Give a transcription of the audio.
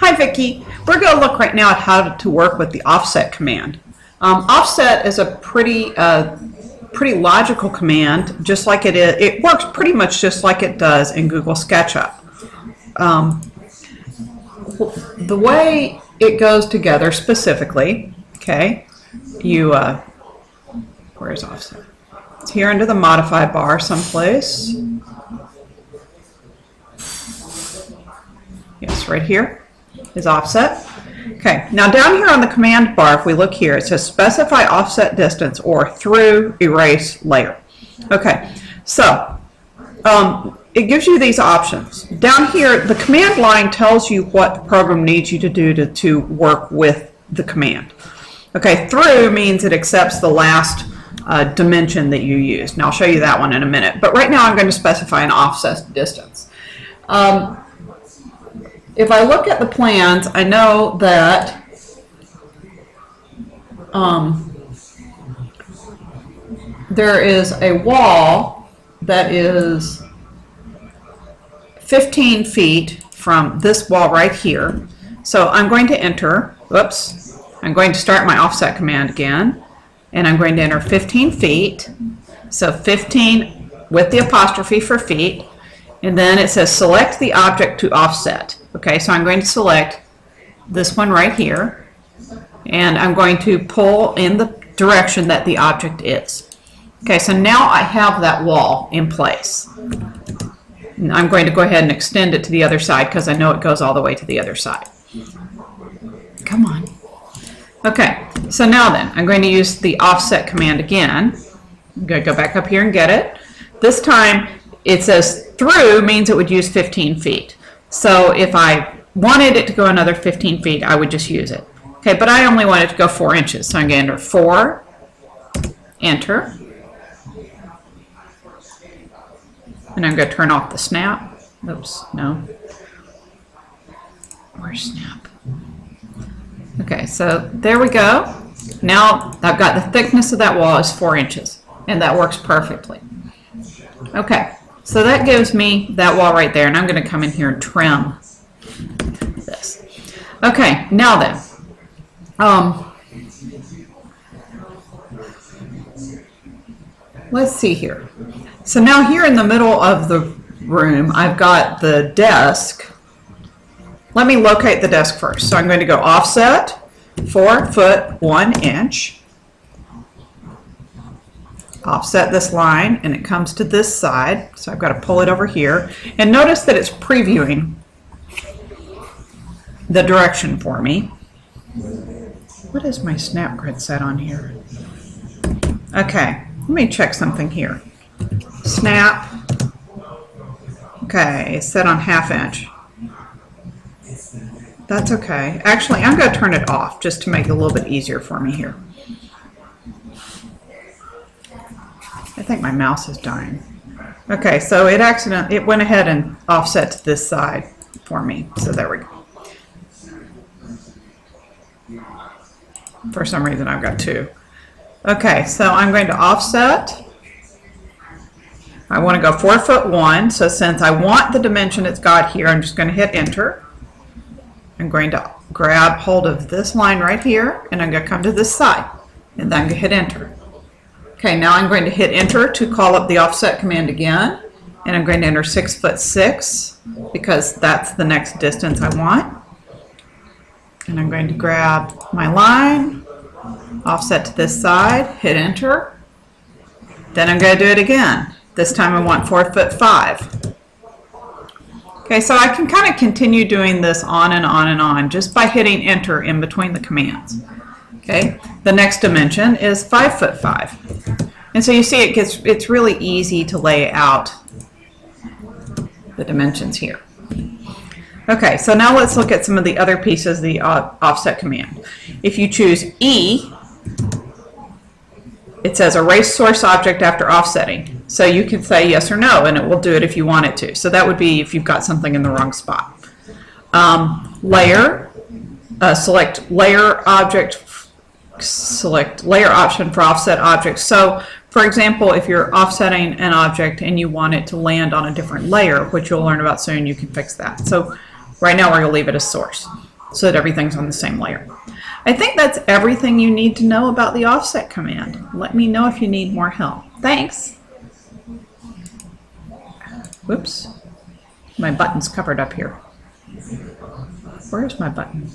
Hi Vicki. We're going to look right now at how to work with the offset command. Um, offset is a pretty uh, pretty logical command, just like it is. It works pretty much just like it does in Google SketchUp. Um, the way it goes together specifically, okay, you, uh, where's offset? It's here under the modify bar someplace. Yes, right here is offset. Okay, now down here on the command bar, if we look here, it says specify offset distance or through erase layer. Okay, so um, it gives you these options. Down here, the command line tells you what the program needs you to do to, to work with the command. Okay, through means it accepts the last uh, dimension that you used. Now I'll show you that one in a minute. But right now I'm going to specify an offset distance. Um, if I look at the plans, I know that um, there is a wall that is 15 feet from this wall right here. So I'm going to enter, whoops, I'm going to start my offset command again, and I'm going to enter 15 feet. So 15 with the apostrophe for feet, and then it says select the object to offset. Okay, so I'm going to select this one right here, and I'm going to pull in the direction that the object is. Okay, so now I have that wall in place. And I'm going to go ahead and extend it to the other side because I know it goes all the way to the other side. Come on. Okay, so now then, I'm going to use the offset command again. I'm going to go back up here and get it. This time, it says through means it would use 15 feet. So if I wanted it to go another 15 feet, I would just use it. Okay, but I only want it to go 4 inches. So I'm going to enter 4, enter. And I'm going to turn off the snap. Oops, no. Where's snap? Okay, so there we go. Now I've got the thickness of that wall is 4 inches, and that works perfectly. Okay, so that gives me that wall right there, and I'm going to come in here and trim this. Okay, now then. Um, let's see here. So now here in the middle of the room, I've got the desk. Let me locate the desk first. So I'm going to go offset, 4 foot 1 inch. Offset this line, and it comes to this side. So I've got to pull it over here. And notice that it's previewing the direction for me. What is my snap grid set on here? Okay, let me check something here. Snap. Okay, set on half inch. That's okay. Actually, I'm going to turn it off just to make it a little bit easier for me here. I think my mouse is dying. Okay, so it accident it went ahead and offset to this side for me. So there we go. For some reason I've got two. Okay, so I'm going to offset. I want to go four foot one. So since I want the dimension it's got here, I'm just going to hit enter. I'm going to grab hold of this line right here, and I'm going to come to this side, and then I'm going to hit enter. Okay, now I'm going to hit enter to call up the offset command again, and I'm going to enter six foot six because that's the next distance I want. And I'm going to grab my line, offset to this side, hit enter. Then I'm going to do it again. This time I want four foot five. Okay, so I can kind of continue doing this on and on and on just by hitting enter in between the commands. Okay, the next dimension is five foot five. And so you see it gets, it's really easy to lay out the dimensions here. Okay, so now let's look at some of the other pieces of the offset command. If you choose E, it says erase source object after offsetting. So you can say yes or no, and it will do it if you want it to. So that would be if you've got something in the wrong spot. Um, layer, uh, select layer object, select layer option for offset objects. So for example, if you're offsetting an object and you want it to land on a different layer, which you'll learn about soon, you can fix that. So right now we're going to leave it as source so that everything's on the same layer. I think that's everything you need to know about the offset command. Let me know if you need more help. Thanks. Whoops. My button's covered up here. Where's my button?